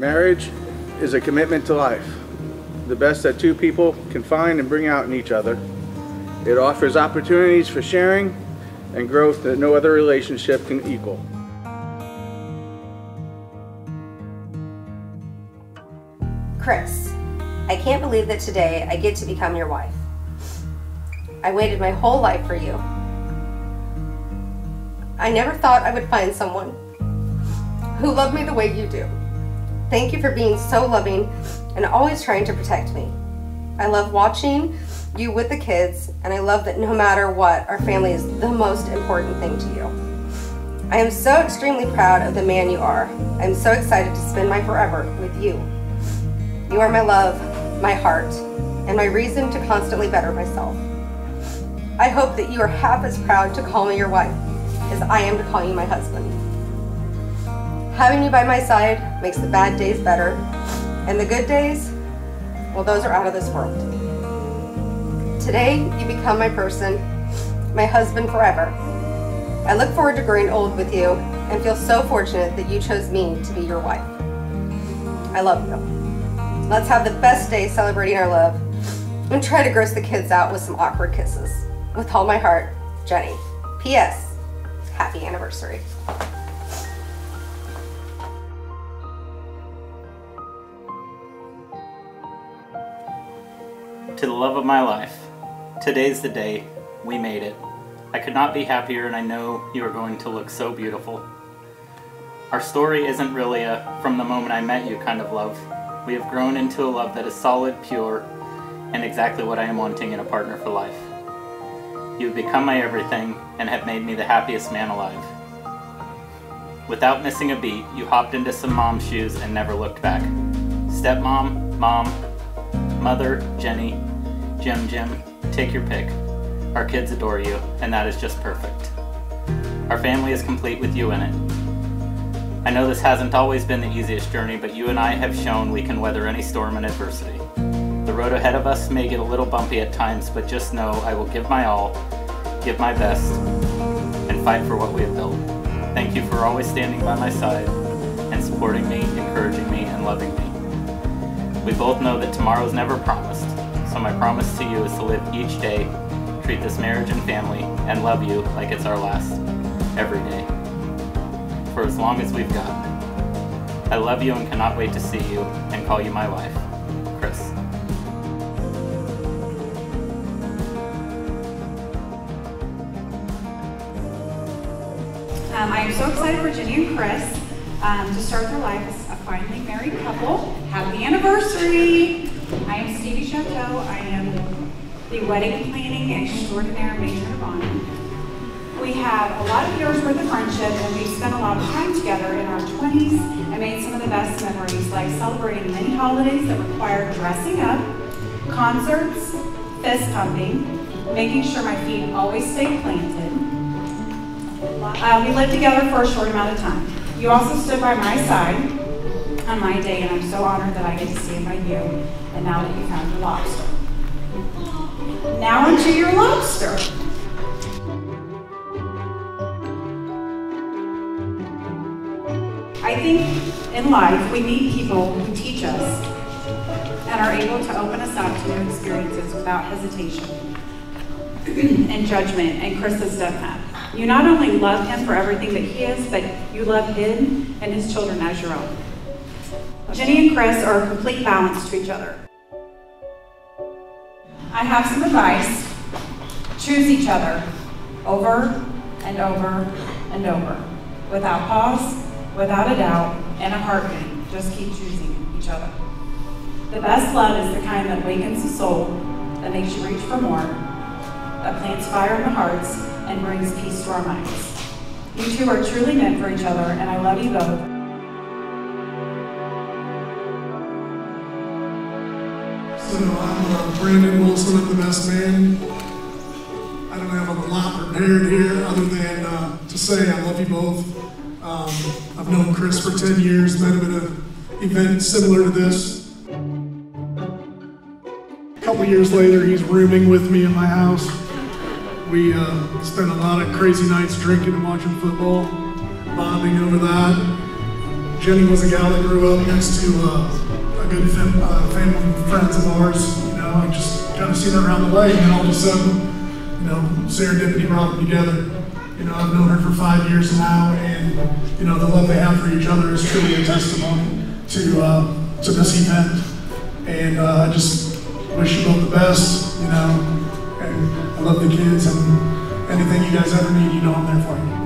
Marriage is a commitment to life, the best that two people can find and bring out in each other. It offers opportunities for sharing and growth that no other relationship can equal. Chris, I can't believe that today I get to become your wife. I waited my whole life for you. I never thought I would find someone who loved me the way you do. Thank you for being so loving and always trying to protect me. I love watching you with the kids, and I love that no matter what, our family is the most important thing to you. I am so extremely proud of the man you are. I am so excited to spend my forever with you. You are my love, my heart, and my reason to constantly better myself. I hope that you are half as proud to call me your wife as I am to call you my husband. Having you by my side makes the bad days better, and the good days, well, those are out of this world. Today, you become my person, my husband forever. I look forward to growing old with you and feel so fortunate that you chose me to be your wife. I love you. Let's have the best day celebrating our love and try to gross the kids out with some awkward kisses. With all my heart, Jenny. P.S. Happy anniversary. To the love of my life, today's the day. We made it. I could not be happier, and I know you are going to look so beautiful. Our story isn't really a from the moment I met you kind of love. We have grown into a love that is solid, pure, and exactly what I am wanting in a partner for life. You have become my everything and have made me the happiest man alive. Without missing a beat, you hopped into some mom's shoes and never looked back. Stepmom, mom, mother, Jenny, Jim, Jim, take your pick. Our kids adore you, and that is just perfect. Our family is complete with you in it. I know this hasn't always been the easiest journey, but you and I have shown we can weather any storm and adversity. The road ahead of us may get a little bumpy at times, but just know I will give my all, give my best, and fight for what we have built. Thank you for always standing by my side and supporting me, encouraging me, and loving me. We both know that tomorrow is never promised, so my promise to you is to live each day, treat this marriage and family, and love you like it's our last, every day. For as long as we've got. I love you and cannot wait to see you and call you my wife, Chris. Um, I am so excited for Jenny and Chris um, to start their life as a finally married couple. Happy anniversary! I am Stevie Chateau. I am the wedding planning extraordinary matron of honor. We have a lot of years worth of friendship and we've spent a lot of time together in our 20s and made some of the best memories like celebrating many holidays that required dressing up, concerts, fist pumping, making sure my feet always stayed planted, uh, we lived together for a short amount of time. You also stood by my side on my day, and I'm so honored that I get to stand by you. And now that you found your lobster. Now onto your lobster. I think in life we meet people who teach us and are able to open us up to new experiences without hesitation and judgment, and Chris has done that. You not only love him for everything that he is, but you love him and his children as your own. Jenny and Chris are a complete balance to each other. I have some advice. Choose each other over and over and over. Without pause, without a doubt, and a heartbeat. Just keep choosing each other. The best love is the kind that awakens the soul, that makes you reach for more, that plants fire in the hearts, and brings peace to our minds. You two are truly meant for each other, and I love you both. So I'm uh, Brandon Wilson, I'm the best man. I don't have a lot prepared here other than uh, to say I love you both. Um, I've known Chris for 10 years, met him at an event similar to this. A couple years later, he's rooming with me in my house. We uh, spent a lot of crazy nights drinking and watching football, bonding over that. Jenny was a gal that grew up next to uh, good fam- uh, family friends of ours. You know, I just kind of seen her around the way, and all of a sudden, you know, serendipity brought them together. You know, I've known her for five years now, and you know, the love they have for each other is truly a testimony to uh, to this event. And uh, I just wish you both the best. You know, and I love the kids, and anything you guys ever need, you know, I'm there for you.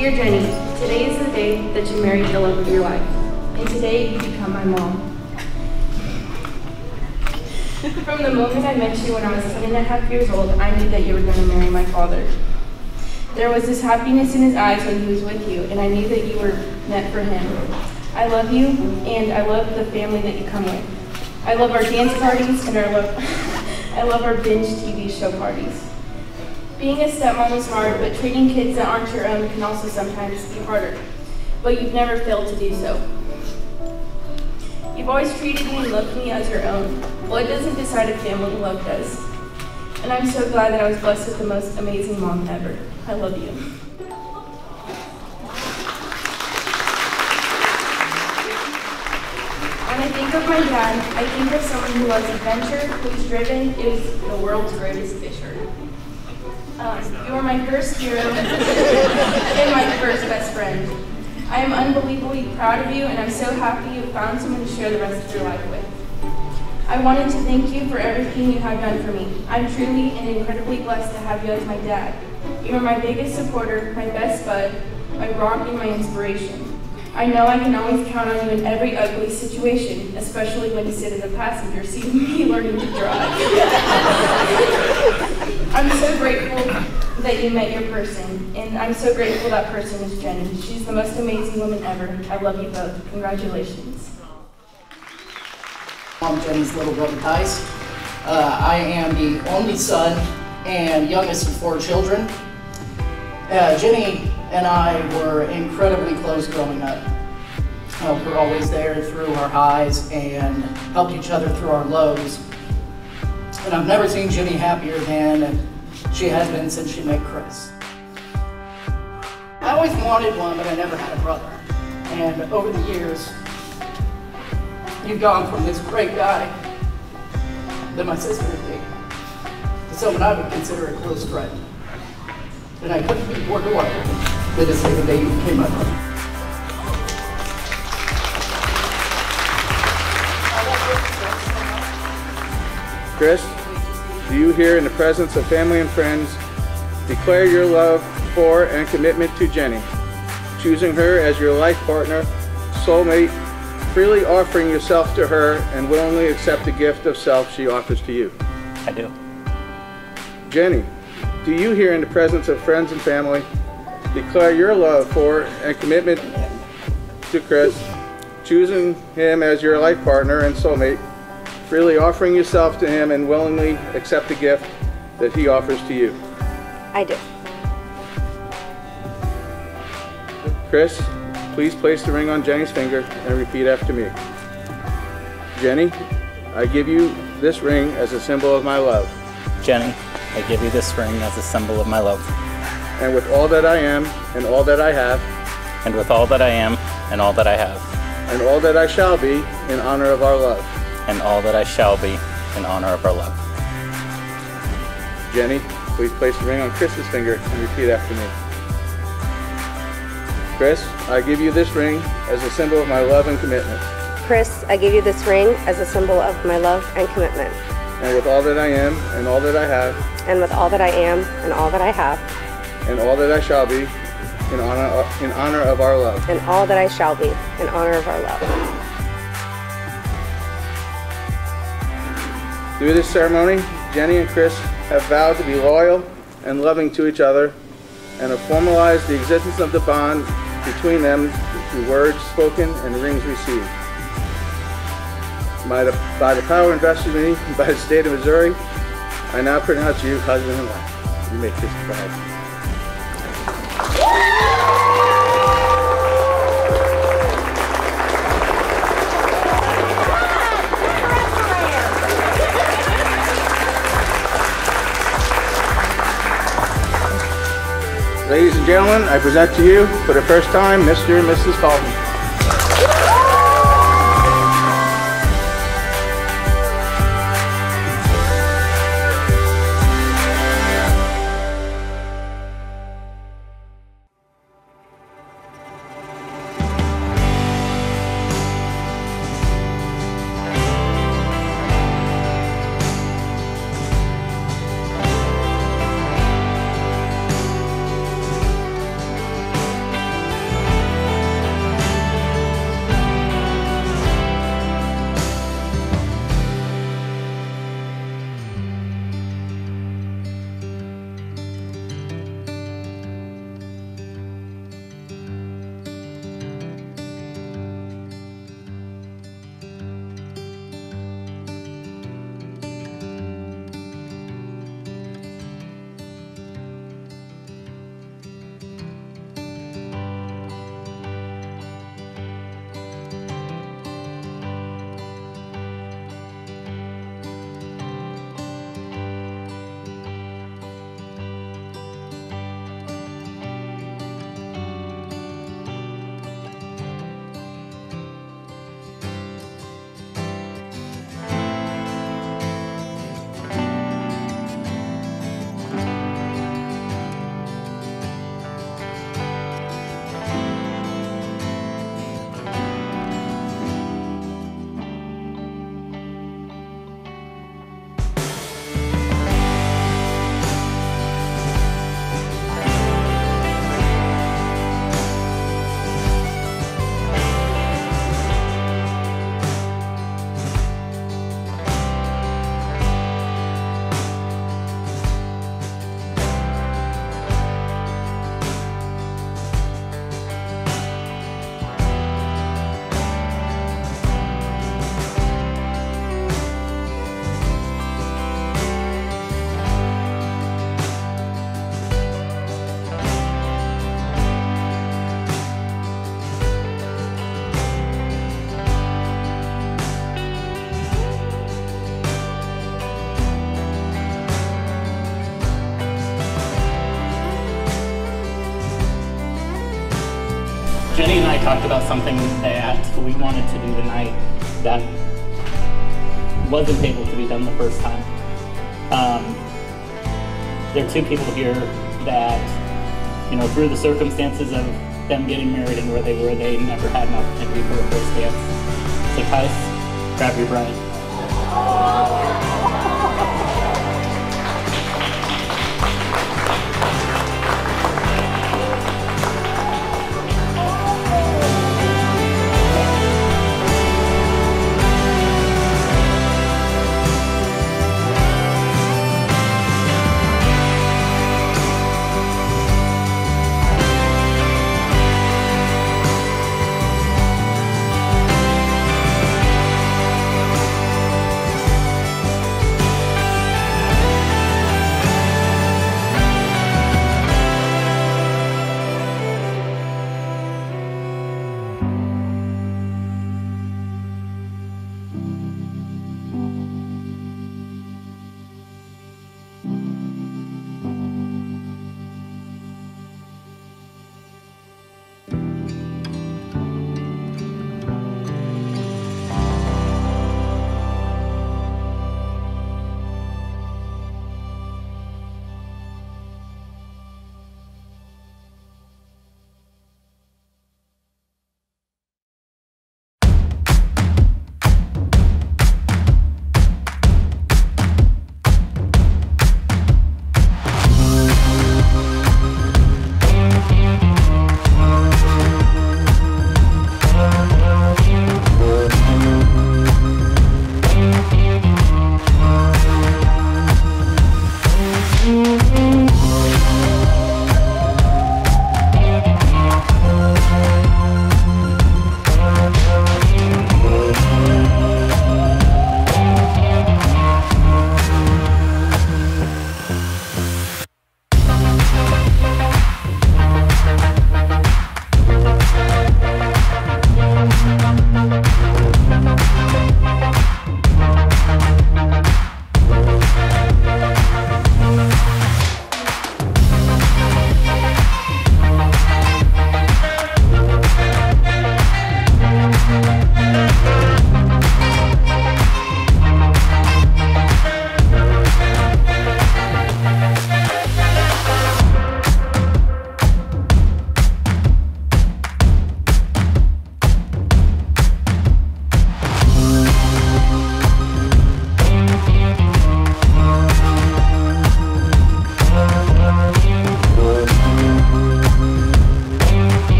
Dear Jenny, today is the day that you married the love of your life, and today you become my mom. From the moment I met you when I was 10 and a half years old, I knew that you were going to marry my father. There was this happiness in his eyes when he was with you, and I knew that you were meant for him. I love you, and I love the family that you come with. I love our dance parties, and our love, I love our binge TV show parties. Being a stepmom is hard, but treating kids that aren't your own can also sometimes be harder. But you've never failed to do so. You've always treated me and loved me as your own. Blood doesn't decide if family love does. And I'm so glad that I was blessed with the most amazing mom ever. I love you. When I think of my dad, I think of someone who loves adventure, who's driven, is the world's greatest fisher. Um, you are my first hero and my first best friend. I am unbelievably proud of you, and I'm so happy you found someone to share the rest of your life with. I wanted to thank you for everything you have done for me. I'm truly and incredibly blessed to have you as my dad. You are my biggest supporter, my best bud, my rock, and my inspiration. I know I can always count on you in every ugly situation, especially when you sit in the passenger seat with me learning to drive. I'm so grateful that you met your person, and I'm so grateful that person is Jenny. She's the most amazing woman ever. I love you both. Congratulations. I'm Jenny's little brother Tice. Uh, I am the only son and youngest of four children. Uh, Jenny and I were incredibly close growing up. Uh, we're always there through our highs and helped each other through our lows. And I've never seen Jenny happier than she has been since she met Chris. I always wanted one, but I never had a brother. And over the years, you've gone from this great guy that my sister would be to someone I would consider a close friend. And I couldn't be more delighted that this day the day you became my brother. Chris, do you here in the presence of family and friends declare your love for and commitment to Jenny, choosing her as your life partner, soulmate, freely offering yourself to her and willingly accept the gift of self she offers to you? I do. Jenny, do you here in the presence of friends and family declare your love for and commitment to Chris, choosing him as your life partner and soulmate, freely offering yourself to him and willingly accept the gift that he offers to you? I do. Chris, please place the ring on Jenny's finger and repeat after me. Jenny, I give you this ring as a symbol of my love. Jenny, I give you this ring as a symbol of my love. And with all that I am and all that I have, And with all that I am and all that I have, and all that I shall be in honor of our love. And all that I shall be in honor of our love. Jenny, please place the ring on Chris's finger and repeat after me. Chris, I give you this ring as a symbol of my love and commitment. Chris, I give you this ring as a symbol of my love and commitment. And with all that I am and all that I have, And with all that I am and all that I have, and all that I shall be, in honor, in honor of our love. and all that I shall be, in honor of our love. Through this ceremony, Jenny and Chris have vowed to be loyal and loving to each other and have formalized the existence of the bond between them through words spoken and rings received. By the, by the power invested in me by the state of Missouri, I now pronounce you husband and wife. You may kiss the Ladies and gentlemen, I present to you for the first time Mr. and Mrs. Caldon. Jenny and I talked about something that we wanted to do tonight that wasn't able to be done the first time. Um, there are two people here that, you know, through the circumstances of them getting married and where they were, they never had an opportunity for a first dance. So, Tice, grab your bride.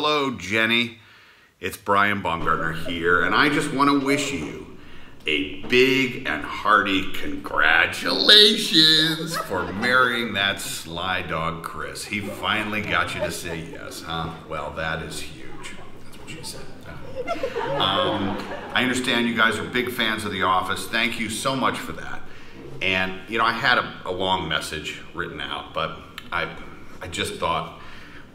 Hello, Jenny. It's Brian Baumgartner here, and I just want to wish you a big and hearty congratulations for marrying that sly dog, Chris. He finally got you to say yes, huh? Well, that is huge. That's what she said. Um, I understand you guys are big fans of The Office. Thank you so much for that. And, you know, I had a, a long message written out, but I, I just thought,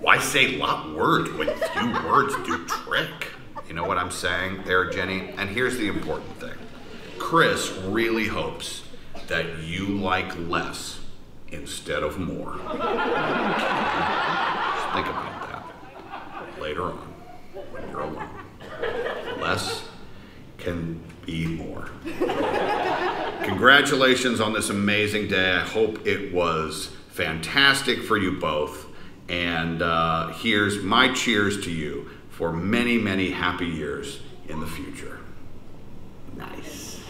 why say lot words when few words do trick? You know what I'm saying there, Jenny? And here's the important thing. Chris really hopes that you like less instead of more. Just think about that later on when you're alone. Less can be more. Congratulations on this amazing day. I hope it was fantastic for you both. And uh, here's my cheers to you for many, many happy years in the future. Nice.